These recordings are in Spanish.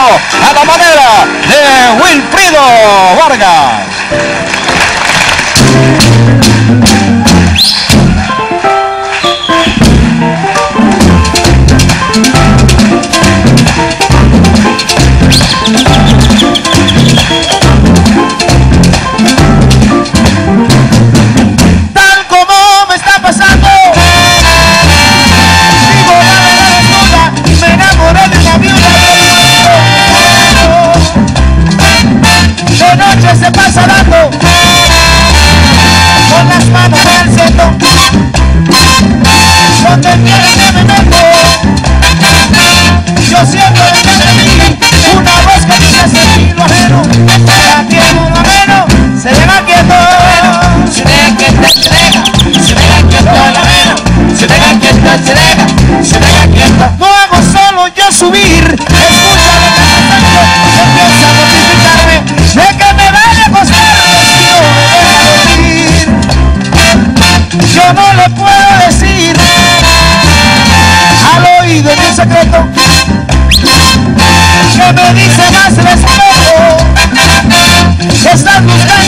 a la manera de Wilfrido Vargas. yo siento el que te vi una vez que dices el vino ajeno me dice más respeto. Están buscando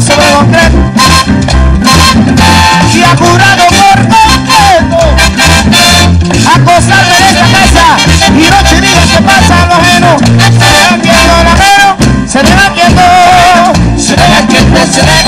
se lo. Si ha jurado por completo acosarme de esta casa y noche diga que pasa lo ajeno. Se le va viendo la mano, se le va se le se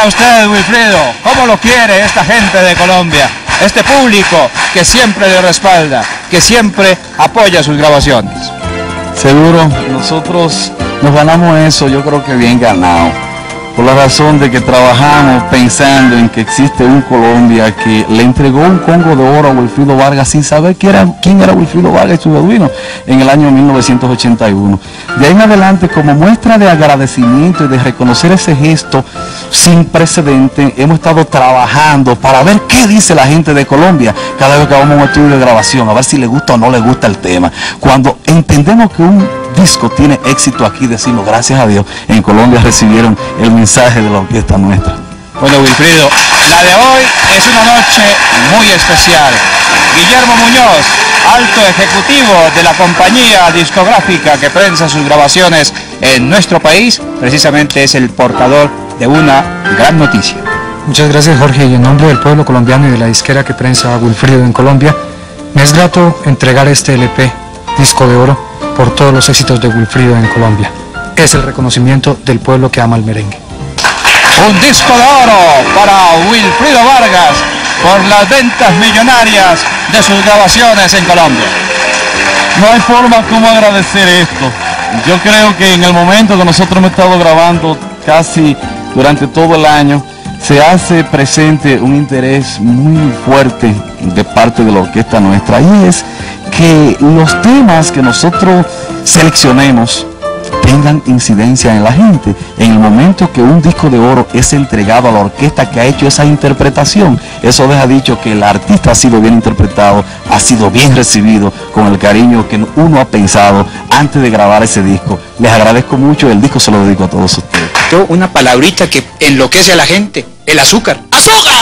a usted, Wilfredo? ¿Cómo lo quiere esta gente de Colombia? Este público que siempre le respalda, que siempre apoya sus grabaciones. Seguro, nosotros nos ganamos eso, yo creo que bien ganado por la razón de que trabajamos pensando en que existe un Colombia que le entregó un Congo de oro a Wilfrido Vargas sin saber quién era, Wilfrido Vargas y su beduino en el año 1981. De ahí en adelante, como muestra de agradecimiento y de reconocer ese gesto sin precedente, hemos estado trabajando para ver qué dice la gente de Colombia cada vez que vamos a un estudio de grabación, a ver si le gusta o no le gusta el tema. Cuando entendemos que un disco tiene éxito aquí, decimos gracias a Dios, en Colombia recibieron el mensaje de la orquesta nuestra. Bueno, Wilfrido, la de hoy es una noche muy especial. Guillermo Muñoz, alto ejecutivo de la compañía discográfica que prensa sus grabaciones en nuestro país, precisamente es el portador de una gran noticia. Muchas gracias Jorge y en nombre del pueblo colombiano y de la disquera que prensa Wilfrido en Colombia, me es grato entregar este LP, disco de oro, por todos los éxitos de Wilfrido en Colombia. Es el reconocimiento del pueblo que ama el merengue. Un disco de oro para Wilfrido Vargas por las ventas millonarias de sus grabaciones en Colombia. No hay forma como agradecer esto. Yo creo que en el momento que nosotros hemos estado grabando casi durante todo el año, se hace presente un interés muy fuerte de parte de la orquesta nuestra y es que los temas que nosotros seleccionemos tengan incidencia en la gente. En el momento que un disco de oro es entregado a la orquesta que ha hecho esa interpretación, eso deja dicho que el artista ha sido bien interpretado, ha sido bien recibido con el cariño que uno ha pensado antes de grabar ese disco. Les agradezco mucho, el disco se lo dedico a todos ustedes. Yo una palabrita que enloquece a la gente, el azúcar. ¡Azúcar!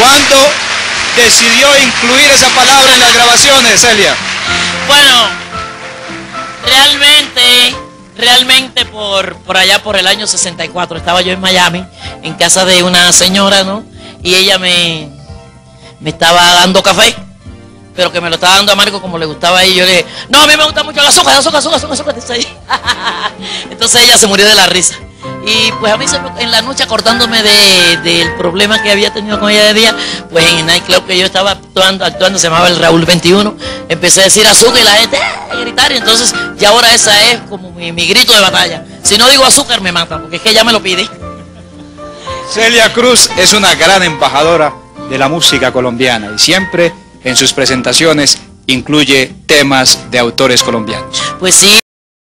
¿Cuándo decidió incluir esa palabra en las grabaciones, Celia? Bueno, realmente, realmente por, por allá por el año 64 estaba yo en Miami, en casa de una señora, ¿no? Y ella me, me estaba dando café, pero que me lo estaba dando amargo como le gustaba a ella. Yo le dije, no, a mí me gusta mucho el azúcar, azúcar, azúcar, azúcar, azúcar. Ella. Entonces ella se murió de la risa. Y pues a mí se en la noche acordándome de- del problema que había tenido con ella de día, pues en el nightclub que yo estaba actuando, actuando se llamaba el Raúl 21, empecé a decir azúcar y la gente ¡eh! a gritar y entonces ya ahora esa es como mi, mi grito de batalla. Si no digo azúcar me mata, porque es que ella me lo pide. Celia Cruz es una gran embajadora de la música colombiana y siempre en sus presentaciones incluye temas de autores colombianos. Pues sí.